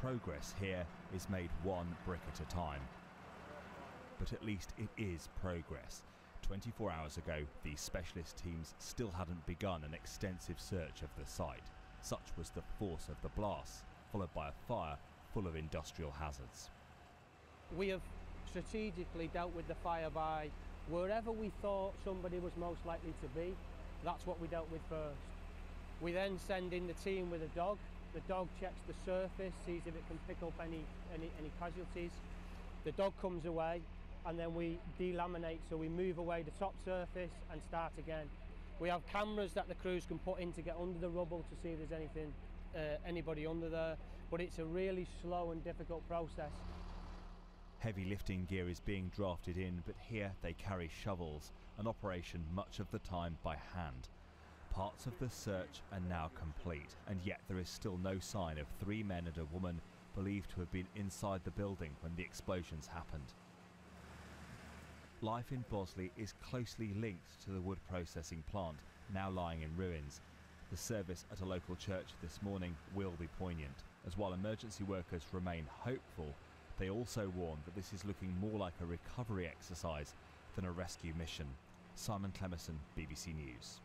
progress here is made one brick at a time. But at least it is progress. 24 hours ago, the specialist teams still hadn't begun an extensive search of the site. Such was the force of the blast, followed by a fire full of industrial hazards. We have strategically dealt with the fire by wherever we thought somebody was most likely to be, that's what we dealt with first. We then send in the team with a dog. The dog checks the surface, sees if it can pick up any, any, any casualties. The dog comes away and then we delaminate, so we move away the top surface and start again. We have cameras that the crews can put in to get under the rubble to see if there's anything, uh, anybody under there, but it's a really slow and difficult process. Heavy lifting gear is being drafted in, but here they carry shovels, an operation much of the time by hand. Parts of the search are now complete, and yet there is still no sign of three men and a woman believed to have been inside the building when the explosions happened. Life in Bosley is closely linked to the wood processing plant, now lying in ruins. The service at a local church this morning will be poignant, as while emergency workers remain hopeful they also warn that this is looking more like a recovery exercise than a rescue mission. Simon Clemison, BBC News.